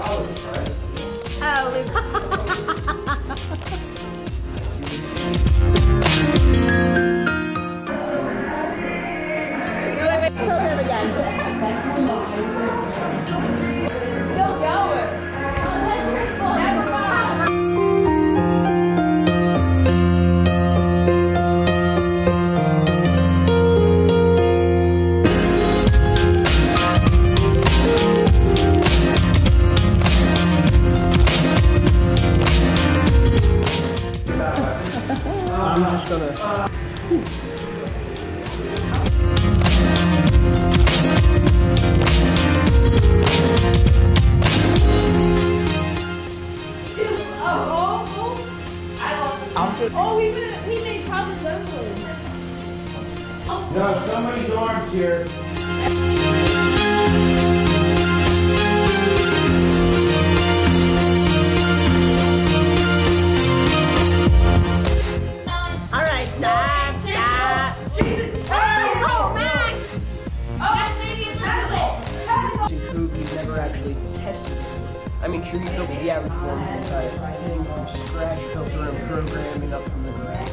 Oh, I'm just gonna. Oh, he made, he made Thomas Westwood. No, somebody's arms here. Stop. Oh, Max! Oh, maybe it's Using code we've never actually tested. I mean, sure you built the average form inside everything from scratch, filter and programming up from the ground.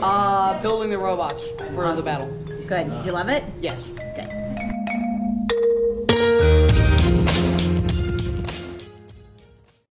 Uh, building the robots for the battle. Good. Did you love it? Yes.